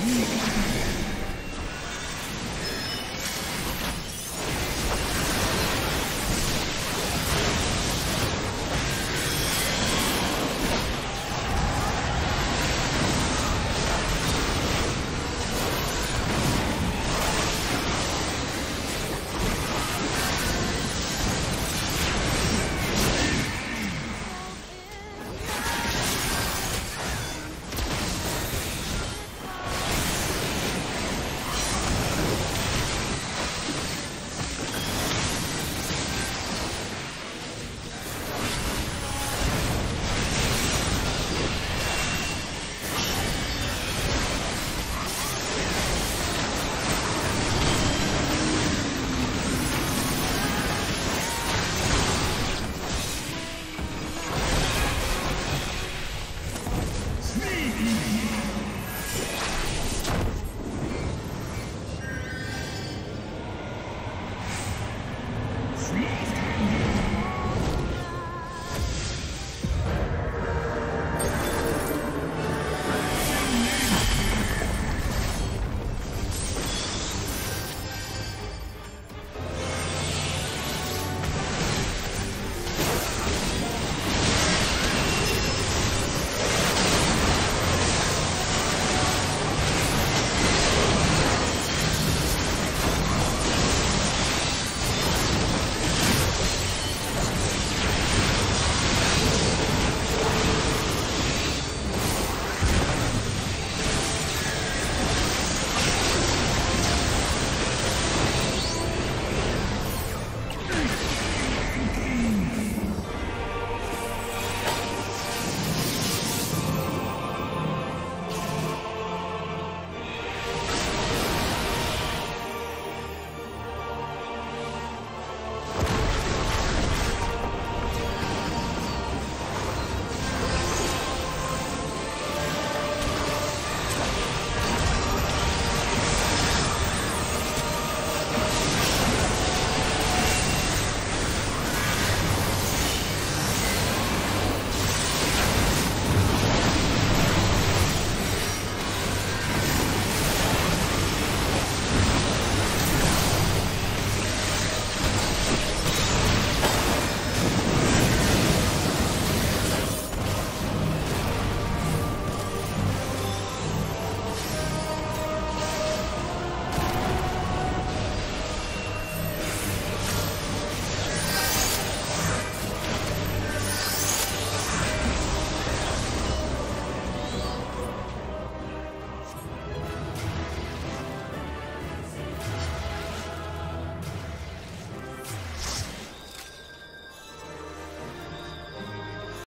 Mm.